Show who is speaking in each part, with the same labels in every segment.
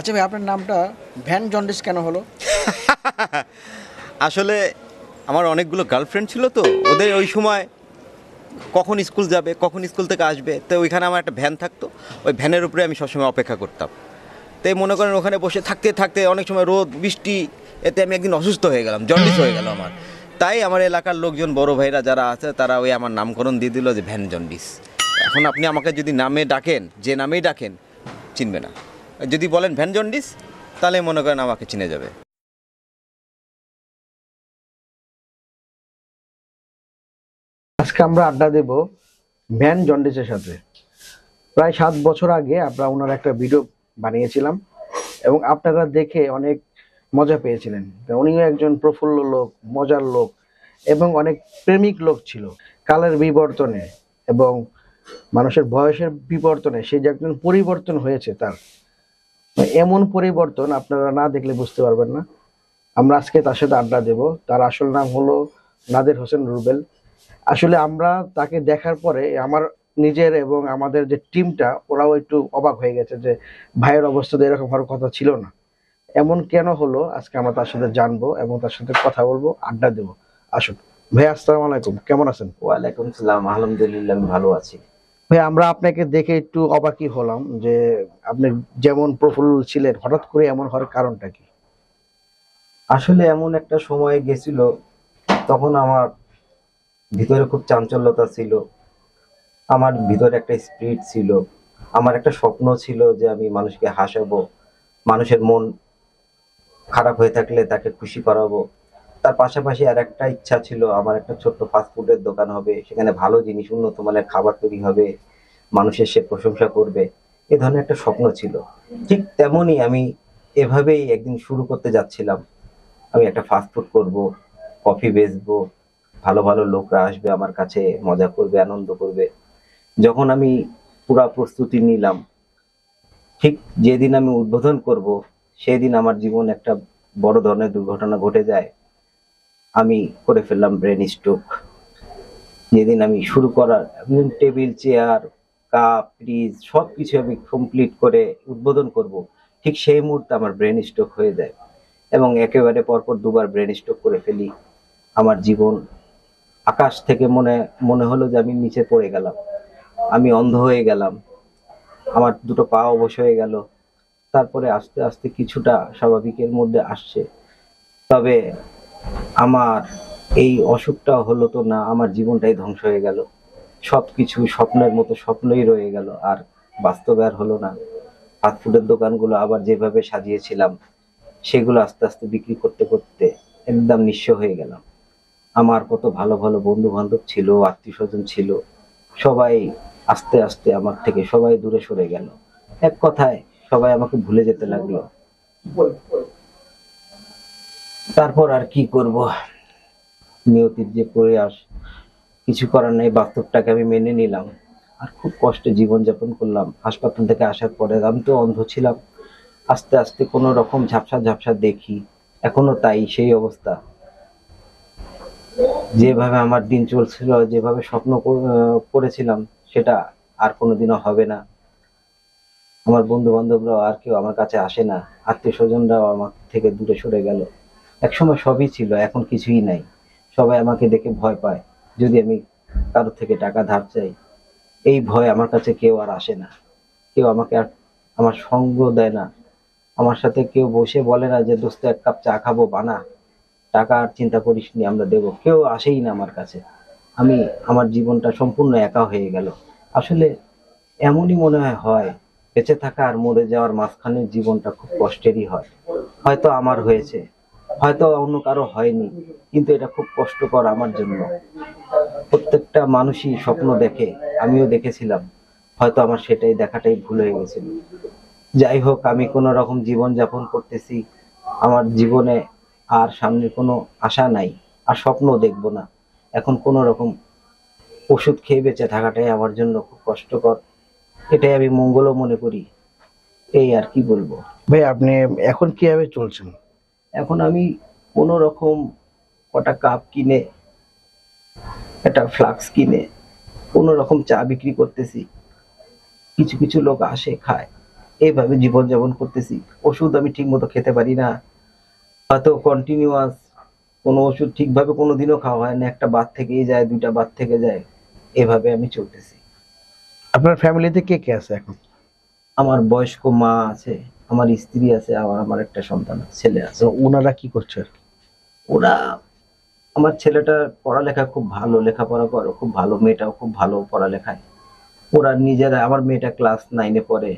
Speaker 1: আচ্ছা ভাই, আপনার নামটা ভ্যান জন্ডিস কেন হলো?
Speaker 2: আসলে আমার অনেকগুলো গার্লফ্রেন্ড ছিল তো, ওদের ওই সময় কখন স্কুল যাবে, কখন স্কুল থেকে আসবে, তো ওইখানে আমার একটা ভ্যান থাকতো, ওই ভ্যানের উপরে আমি সবসময় অপেক্ষা করতাম। তাই মনে করেন ওখানে বসে থাকতে থাকতে অনেক সময় রোদ, বৃষ্টি, এতে আমি একদিন অসুস্থ হয়ে গেলাম, জন্ডিস হয়ে গেল আমার। তাই আমার এলাকার লোকজন, বড় ভাইরা যারা আছে, তারা ওই আমার নামকরণ দিয়ে দিল যে ভ্যান জন্ডিস। এখন আপনি আমাকে যদি নামে ডাকেন, যে নামেই ডাকেন, চিনবে না। যদি বলেন ভ্যান জন্ডিস, তাহলে মনে করেন আমাকে চিনে যাবে।
Speaker 1: আজকে আমরা আড্ডা দেব ভ্যান জন্ডিসের সাথে। প্রায় সাত বছর আগে আমরা ওনার একটা ভিডিও বানিয়েছিলাম এবং আপনারা দেখে অনেক মজা পেয়েছিলেন। উনিও একজন প্রফুল্ল লোক, মজার লোক এবং অনেক প্রেমিক লোক ছিল। কালের বিবর্তনে এবং মানুষের বয়সের বিবর্তনে সে যে একজন পরিবর্তন হয়েছে তার। এমন পরিবর্তন আপনারা না দেখলে বুঝতে পারবেন না। আমরা আজকে তার সাথে আড্ডা দেব। তার আসল নাম হলো নাদের হোসেন রুবেল। আসলে আমরা তাকে দেখার পরে আমার নিজের এবং আমাদের যে টিমটা, ওরাও একটু অবাক হয়ে গেছে যে, ভাইয়ের অবস্থা তো এরকম হওয়ার কথা ছিল না। এমন কেন হলো আজকে আমরা তার সাথে জানব এবং তার সাথে কথা বলব, আড্ডা দেবো। আসুন। ভাই, আসসালামু আলাইকুম। কেমন আছেন?
Speaker 3: ওয়ালাইকুম সালাম। আলহামদুলিল্লাহ, আমি ভালো আছি।
Speaker 1: ভাই, আমরা আপনাকে দেখে একটু অবাকই হলাম যে আপনি যেমন প্রফুল্ল ছিলেন, হঠাৎ করে এমন হওয়ার কারণটা কি?
Speaker 3: আসলে এমন একটা সময় গেছিল, তখন আমার ভিতরে খুব চাঞ্চল্যতা ছিল, আমার ভিতরে একটা স্পিরিট ছিল, আমার একটা স্বপ্ন ছিল যে আমি মানুষকে হাসাবো, মানুষের মন খারাপ হয়ে থাকলে তাকে খুশি করাবো। তার পাশাপাশি আর একটা ইচ্ছা ছিল, আমার একটা ছোট্ট ফাস্টফুডের দোকান হবে, সেখানে ভালো জিনিস, উন্নত মানের খাবার তৈরি হবে, মানুষের সে প্রশংসা করবে, এ ধরনের একটা স্বপ্ন ছিল। ঠিক তেমনই আমি এভাবেই একদিন শুরু করতে যাচ্ছিলাম। আমি একটা ফাস্টফুড করব কফি বেচবো, ভালো ভালো লোকরা আসবে আমার কাছে, মজা করবে, আনন্দ করবে। যখন আমি পুরা প্রস্তুতি নিলাম, ঠিক যেদিন আমি উদ্বোধন করব, সেদিন আমার জীবন একটা বড় ধরনের দুর্ঘটনা ঘটে যায়। আমি করে ফেললাম ব্রেন স্ট্রোক যেদিন আমি শুরু করার টেবিল চেয়ার কাপ ফ্রিজ সব কিছু আমি কমপ্লিট করে উদ্বোধন করব, ঠিক সেই মুহূর্তে আমার ব্রেন স্ট্রোক হয়ে যায় এবং একেবারে পরপর দুবার ব্রেন স্ট্রোক করে ফেলি। আমার জীবন আকাশ থেকে মনে মনে হলো যে আমি নিচে পড়ে গেলাম। আমি অন্ধ হয়ে গেলাম। আমার দুটো পা অবশ হয়ে গেল। তারপরে আস্তে আস্তে কিছুটা স্বাভাবিকের মধ্যে আসছে। তবে আমার এই অসুখটা হলো তো না, আমার জীবনটাই ধ্বংস হয়ে গেল। সবকিছু স্বপ্নের মতো স্বপ্নই রয়ে গেল, আর বাস্তবে আর হলো না। ফাস্টফুডের দোকানগুলো আবার যেভাবে সাজিয়েছিলাম, সেগুলো আস্তে আস্তে বিক্রি করতে করতে একদম নিঃস্ব হয়ে গেলাম। আমার কত ভালো ভালো বন্ধু বান্ধব ছিল আত্মীয় স্বজন ছিল, সবাই আস্তে আস্তে আমার থেকে সবাই দূরে সরে গেল। এক কথায় সবাই আমাকে ভুলে যেতে লাগল। তারপর আর কি করব? নিয়তির যে প্রয়াস, কিছু করার নেই, বাস্তবটাকে আমি মেনে নিলাম। আর খুব কষ্টে জীবনযাপন করলাম। হাসপাতাল থেকে আসার পরে আমি তো অন্ধ ছিলাম। আস্তে আস্তে কোনো রকম ঝাপসা ঝাপসা দেখি। এখনও তাই, সেই অবস্থা। যেভাবে আমার দিন চলছিল, যেভাবে স্বপ্ন করেছিলাম, সেটা আর কোনোদিনও হবে না। আমার বন্ধু বান্ধবরাও আর কেউ আমার কাছে আসে না। আত্মীয় স্বজনরাও আমার থেকে দূরে সরে গেল। একসময় সবই ছিল, এখন কিছুই নাই। সবাই আমাকে দেখে ভয় পায়, যদি আমি কারোর থেকে টাকা ধার চাই। এই ভয় আমার কাছে কেউ আর আসে না। কেউ আমাকে আর আমার সঙ্গ দেয় না। আমার সাথে কেউ বসে বলে না যে, দোস্ত, এক কাপ চা খাব, বানা। টাকা আর চিন্তা করিস নি, আমরা দেবো। কেউ আসেই না আমার কাছে। আমি, আমার জীবনটা সম্পূর্ণ একা হয়ে গেল। আসলে এমনই মনে হয় হয়, বেঁচে থাকা আর মরে যাওয়ার মাঝখানে জীবনটা খুব কষ্টেরই হয়। হয়তো আমার হয়েছে। হয়তো অন্য কারও হয়নি, কিন্তু এটা খুব কষ্টকর আমার জন্য। প্রত্যেকটা মানুষই স্বপ্ন দেখে, আমিও দেখেছিলাম, হয়তো আমার সেটাই দেখাটাই ভুল হয়ে গেছিল। যাই হোক, আমি কোনো রকম জীবন যাপন করতেছি, আমার জীবনে আর সামনে কোনো আশা নাই, আর স্বপ্নও দেখব না। এখন কোনো রকম ওষুধ খেয়ে বেঁচে থাকাটাই আমার জন্য খুব কষ্টকর। এটাই আমি মঙ্গলও মনে করি, এই আর কি বলব।
Speaker 1: ভাই, আপনি এখন কীভাবে চলছেন?
Speaker 3: এখন আমি কোনো রকম কটা কাপ কিনে একটা ফ্লাক্স কিনে কোনো রকম চা বিক্রি করতেছি। কিছু কিছু লোক আসে খায়। এইভাবে জীবনযাপন করতেছি। ওষুধ আমি ঠিক মতো খেতে পারি না। হয়তো কন্টিনিউয়াস কোনো ওষুধ ঠিকভাবে কোনো দিনও খাওয়া হয় না। একটা বাদ থেকেই যায় দুইটা বাদ থেকে যায়। এভাবে আমি চলতেছি।
Speaker 1: আপনার ফ্যামিলিতে কে কে আছে এখন?
Speaker 3: আমার বয়স্ক মা আছে। আমার স্ত্রী আছে আবার আমার একটা সন্তান ছেলে আছে।
Speaker 1: ওনারা কি করছে
Speaker 3: ওরা আমার ছেলেটার পড়ালেখা খুব ভালো লেখাপড়া করে খুব ভালো মেয়েটাও খুব ভালো পড়ালেখায়। ওরা নিজেরা আমার মেয়েটা ক্লাস নাইনে পড়ে।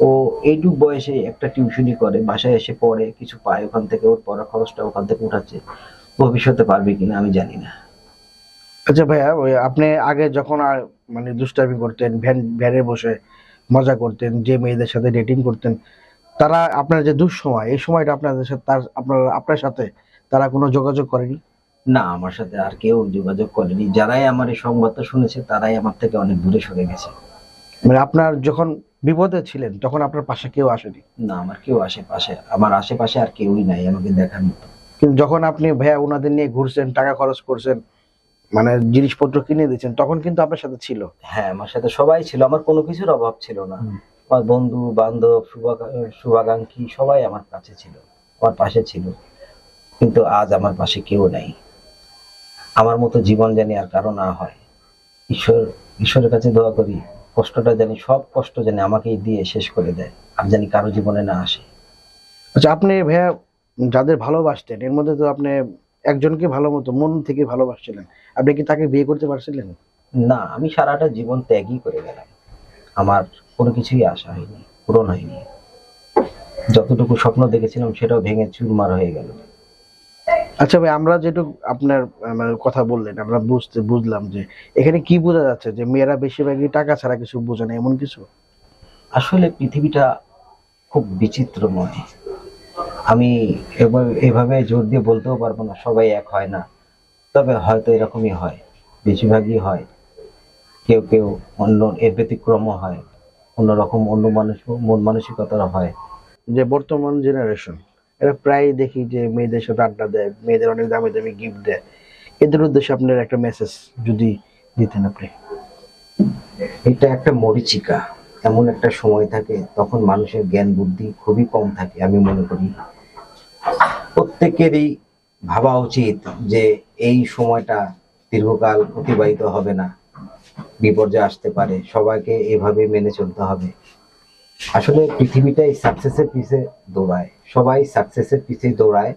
Speaker 3: ও এইটুক বয়সে একটা টিউশনি করে বাসায় এসে পড়ে কিছু পায় ওখান থেকে ওর পড়া খরচটা ওখান থেকে উঠাচ্ছে। ভবিষ্যতে পারবে কিনা আমি জানি না।
Speaker 1: আচ্ছা ভাইয়া ওই আপনি আগে যখন মানে দুষ্টামি করতেন ভ্যান ভ্যানে বসে মজা করতেন যে মেয়েদের সাথে ডেটিং করতেন তারা আপনার যে দুঃসময় এই সময়টা আপনাদের সাথে তার আপনার আপনার সাথে তারা কোনো যোগাযোগ করেনি?
Speaker 3: না আমার সাথে আর কেউ যোগাযোগ করেনি। যারাই আমার এই সংবাদটা শুনেছে তারাই আমার থেকে অনেক দূরে সরে গেছে।
Speaker 1: মানে আপনার যখন বিপদে ছিলেন তখন আপনার পাশে কেউ আসেনি?
Speaker 3: না আমার কেউ আশেপাশে আমার আশেপাশে আর কেউই নাই আমাকে দেখার মতো।
Speaker 1: কিন্তু যখন আপনি ভাইয়া ওনাদের নিয়ে ঘুরছেন টাকা খরচ করছেন মানে জিনিসপত্র কিনে দিয়েছেন তখন কিন্তু আপনার সাথে ছিল।
Speaker 3: হ্যাঁ আমার সাথে সবাই ছিল আমার কোনো কিছুর অভাব ছিল না। আমার বন্ধু বান্ধব শুভাকা- শুভাকাঙ্ক্ষী সবাই আমার কাছে ছিল আমার পাশে ছিল। কিন্তু আজ আমার পাশে কেউ নাই। আমার মতো জীবন জানি আর কারও না হয়। ঈশ্বর ঈশ্বরের কাছে দোয়া করি কষ্টটা জানি সব কষ্ট জানি আমাকেই দিয়ে শেষ করে দেয় আর জানি কারও জীবনে না আসে।
Speaker 1: আচ্ছা আপনি ভাইয়া যাদের ভালোবাসতেন এর মধ্যে তো আপনি একজনকে ভালো মতো মন থেকে ভালোবাসছিলেন। আপনি কি তাকে বিয়ে করতে পারছিলেন?
Speaker 3: না আমি সারাটা জীবন ত্যাগই করে গেলাম। আমার কোনো কিছুই আশা হয়নি পূরণ হয়নি। যতটুকু স্বপ্ন দেখেছিলাম সেটাও ভেঙে চুরমার হয়ে গেল।
Speaker 1: আচ্ছা ভাই আমরা যেটুকু আপনার মানে কথা বললেন আমরা বুঝতে বুঝলাম যে এখানে কি বোঝা যাচ্ছে? যে মেয়েরা বেশিরভাগই টাকা ছাড়া কিছু বোঝে না এমন কিছু?
Speaker 3: আসলে পৃথিবীটা খুব বিচিত্রময়। আমি এভাবে এভাবে জোর দিয়ে বলতেও পারব না সবাই এক হয় না। তবে হয়তো এরকমই হয় বেশিরভাগই হয়। কেউ কেউ অন্য এর ব্যতিক্রমও হয় অন্যরকম অন্য মানুষ মন মানসিকতার হয়।
Speaker 1: যে বর্তমান জেনারেশন এরা প্রায় দেখি যে মেয়েদের সাথে আড্ডা দেয় মেয়েদের অনেক দামি দামি গিফট দেয়। এদের উদ্দেশ্যে আপনার একটা মেসেজ যদি দিতেন আপনি।
Speaker 3: এটা একটা মরিচিকা এমন একটা সময় থাকে তখন মানুষের জ্ঞান বুদ্ধি খুবই কম থাকে আমি মনে করি। প্রত্যেকেরই ভাবা উচিত যে এই সময়টা দীর্ঘকাল অতিবাহিত হবে না, বিপর্যয় আসতে পারে, সবাইকে এভাবে মেনে চলতে হবে। আসলে পৃথিবীটাই সাকসেসের পিছে দৌড়ায়। সবাই সাকসেসের পিছে দৌড়ায়,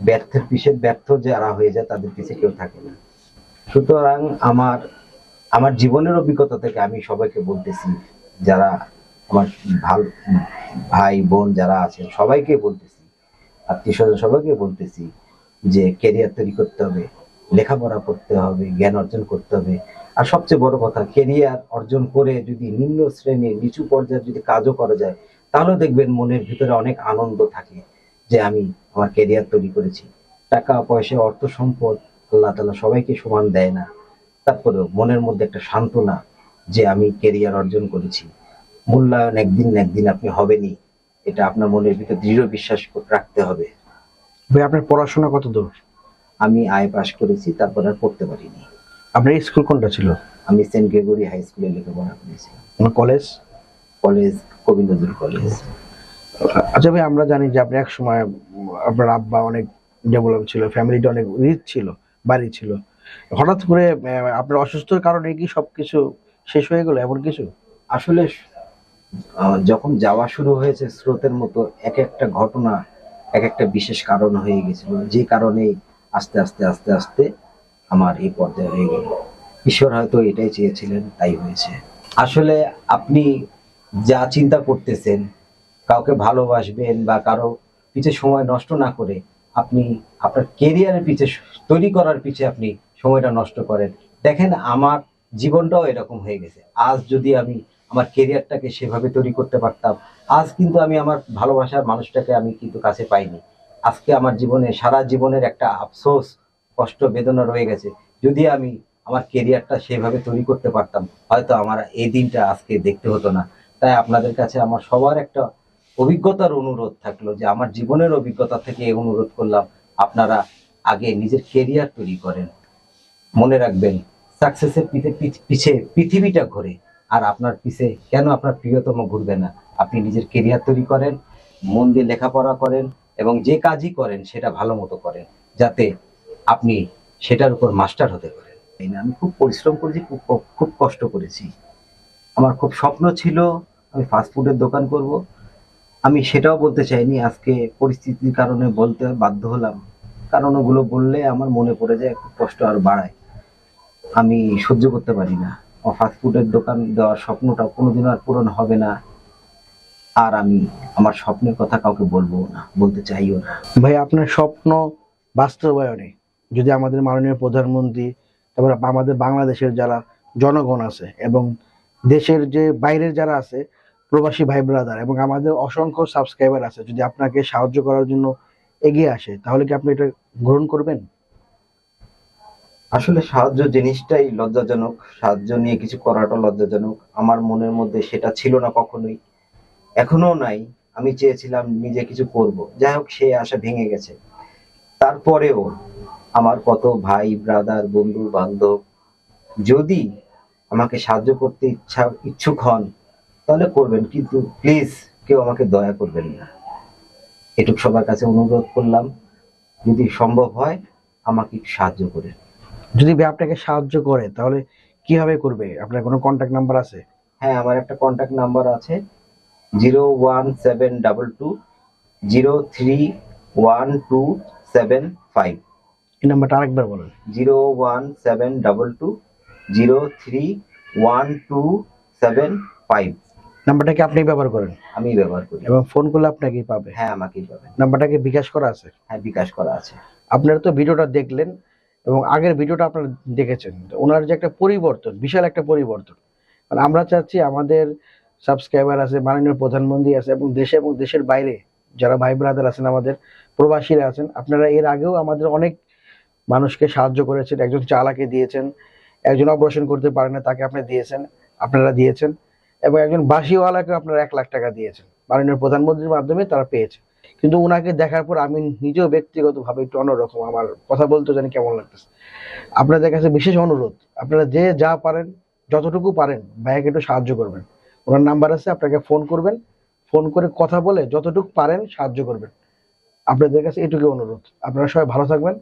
Speaker 3: ব্যর্থের পিছে ব্যর্থ যারা হয়ে যায় তাদের পিছে কেউ থাকে না। সুতরাং আমার আমার জীবনের অভিজ্ঞতা থেকে আমি সবাইকে বলতেছি, যারা আমার ভালো, ভাই, বোন যারা আছেন, সবাইকে বলতেছি আত্মীয় স্বজন সবাইকে বলতেছি যে ক্যারিয়ার তৈরি করতে হবে, লেখাপড়া করতে হবে, জ্ঞান অর্জন করতে হবে। আর সবচেয়ে বড় কথা ক্যারিয়ার অর্জন করে যদি নিম্ন শ্রেণির নিচু পর্যায়ে যদি কাজও করা যায়, তাহলে দেখবেন মনের ভিতরে অনেক আনন্দ থাকে যে আমি আমার ক্যারিয়ার তৈরি করেছি। টাকা, পয়সা, অর্থ সম্পদ আল্লাহ তালা সবাইকে সমান দেয় না। তারপরেও মনের মধ্যে একটা সান্ত্বনা যে আমি ক্যারিয়ার অর্জন করেছি। মূল্যায়ন একদিন একদিন আপনি হবেনই। এটা আপনার মনের ভিতরে দৃঢ় বিশ্বাস রাখতে হবে।
Speaker 1: ভাই আপনার পড়াশোনা কত দূর?
Speaker 3: আমি আয় পাশ করেছি তারপর আর পড়তে পারিনি।
Speaker 1: আপনার স্কুল কোনটা ছিল?
Speaker 3: আমি সেন্ট গ্রেগরি হাই স্কুলে লেখাপড়া করেছিলাম।
Speaker 1: আমার college?
Speaker 3: College Govinda Nazrul college
Speaker 1: আচ্ছা ভাই আমরা জানি যে আপনি এক সময় আপনার আব্বা অনেক ডেভেলপ ছিল ফ্যামিলিটা অনেক রিচ ছিল বাড়ি ছিল। হঠাৎ করে আপনার অসুস্থতার কারণে কি সবকিছু শেষ হয়ে গেল এমন কিছু?
Speaker 3: আসলে যখন যাওয়া শুরু হয়েছে স্রোতের মতো এক একটা ঘটনা, এক একটা বিশেষ কারণ হয়ে গেছিল, যে কারণে আস্তে আস্তে আস্তে আস্তে আমার এই পর্যায়ে হয়ে গেল। ঈশ্বর হয়তো এটাই চেয়েছিলেন, তাই হয়েছে। আসলে আপনি যা চিন্তা করতেছেন, কাউকে ভালোবাসবেন বা কারও পিছে সময় নষ্ট না করে আপনি আপনার কেরিয়ারের পিছে, তৈরি করার পিছে আপনি সময়টা নষ্ট করেন। দেখেন, আমার জীবনটাও এরকম হয়ে গেছে। আজ যদি আমি আমার কেরিয়ারটাকে সেভাবে তৈরি করতে পারতাম। আজ কিন্তু আমি আমার ভালোবাসার মানুষটাকে আমি কিন্তু কাছে পাইনি। আজকে আমার জীবনে, সারা জীবনের একটা আফসোস, কষ্ট, বেদনা রয়ে গেছে। যদি আমি আমার কেরিয়ারটা সেভাবে তৈরি করতে পারতাম, হয়তো আমার এই দিনটা আজকে দেখতে হতো না। তাই আপনাদের কাছে আমার সবার একটা অভিজ্ঞতার অনুরোধ থাকল যে আমার জীবনের অভিজ্ঞতা থেকে এই অনুরোধ করলাম, আপনারা আগে নিজের কেরিয়ার তৈরি করেন। মনে রাখবেন সাকসেসের পিছে পিছে পৃথিবীটা ঘোরে। আর আপনার পিছে কেন আপনার প্রিয়তম ঘুরবে না? আপনি নিজের কেরিয়ার তৈরি করেন, মন দিয়ে লেখাপড়া করেন এবং যে কাজই করেন সেটা ভালো মতো করেন, যাতে আপনি সেটার উপর মাস্টার হতে পারেন। আমি খুব পরিশ্রম করেছি, খুব খুব কষ্ট করেছি। আমার খুব স্বপ্ন ছিল, আমি ফাস্টফুডের দোকান করব। আমি সেটাও বলতে চাইনি, আজকে পরিস্থিতির কারণে বলতে বাধ্য হলাম। কারণ ওগুলো বললে আমার মনে পড়ে যায়, খুব কষ্ট আর বাড়ায়। আমি সহ্য করতে পারি না। ফাস্টফুডের দোকান দেওয়ার স্বপ্নটা কোনোদিন আর পূরণ হবে না। আর আমি আমার স্বপ্নের কথা কাউকে বলব না, বলতে চাইও না।
Speaker 1: ভাই, আপনার স্বপ্ন বাস্তবায়নে যদি আমাদের মাননীয় প্রধানমন্ত্রী, তারপর আমাদের বাংলাদেশের যারা জনগণ আছে এবং দেশের যে বাইরের যারা আছে, প্রবাসী ভাই ব্রাদার এবং আমাদের অসংখ্য সাবস্ক্রাইবার আছে, যদি আপনাকে সাহায্য করার জন্য এগিয়ে আসে, তাহলে কি আপনি এটা গ্রহণ করবেন?
Speaker 3: আসলে সাহায্য জিনিসটাই লজ্জাজনক, সাহায্য নিয়ে কিছু করাটা লজ্জাজনক। আমার মনের মধ্যে সেটা ছিল না কখনোই। এখনও নাই, আমি চেয়েছিলাম নিজে কিছু করব। যাই হোক সে আশা ভেঙে গেছে। তারপরেও আমার কত ভাই ব্রাদার বন্ধু, বান্ধব, যদি আমাকে সাহায্য করতে ইচ্ছা, ইচ্ছুক হন, তাহলে করবেন। কিন্তু প্লিজ কেউ আমাকে দয়া করবেন না। এটুক সবার কাছে অনুরোধ করলাম, যদি সম্ভব হয়, আমাকে সাহায্য করে।
Speaker 1: যদি ভাই আপনাকে সাহায্য করে তাহলে কীভাবে করবে? আপনার কোনো কন্ট্যাক্ট নাম্বার আছে?
Speaker 3: হ্যাঁ আমার একটা কন্ট্যাক্ট নাম্বার আছে zero one seven double two zero three one two seven five
Speaker 1: এই নাম্বারটা আরেকবার বলেন।
Speaker 3: Zero one seven double two zero three one two seven five
Speaker 1: নাম্বারটাকে আপনি ব্যবহার করেন?
Speaker 3: আমি ব্যবহার করি।
Speaker 1: এবং ফোন করলে আপনাকেই পাবে।
Speaker 3: হ্যাঁ আমাকেই পাবেন
Speaker 1: নাম্বারটাকে বিকাশ করা আছে?
Speaker 3: হ্যাঁ বিকাশ করা আছে।
Speaker 1: আপনারা তো ভিডিওটা দেখলেন এবং আগের ভিডিওটা আপনারা দেখেছেন। ওনার যে একটা পরিবর্তন, বিশাল একটা পরিবর্তন। কারণ আমরা চাচ্ছি আমাদের সাবস্ক্রাইবার আছে, মাননীয় প্রধানমন্ত্রী আছে এবং দেশে এবং দেশের বাইরে যারা ভাই ব্রাদার আছেন আমাদের, প্রবাসীরা আছেন, আপনারা এর আগেও আমাদের অনেক মানুষকে সাহায্য করেছেন। একজন চালাকে দিয়েছেন, একজন অপারেশন করতে পারে না, তাকে আপনি দিয়েছেন, আপনারা দিয়েছেন এবং একজন বাসিওয়ালাকে আপনারা এক লাখ টাকা দিয়েছেন। মাননীয় প্রধানমন্ত্রীর মাধ্যমে তারা পেয়েছে। কিন্তু ওনাকে দেখার পর আমি নিজেও ব্যক্তিগতভাবে একটু অন্যরকম আমার কথা বলতে জানি কেমন লাগতেছে। আপনাদের কাছে বিশেষ অনুরোধ, আপনারা যে যা পারেন, যতটুকু পারেন, ভাইয়াকে একটু সাহায্য করবেন। ওনার নাম্বার আছে, আপনাকে ফোন করবেন। ফোন করে কথা বলে যতটুকু পারেন সাহায্য করবেন। আপনাদের কাছে এটুকু অনুরোধ। আপনারা সবাই ভালো থাকবেন।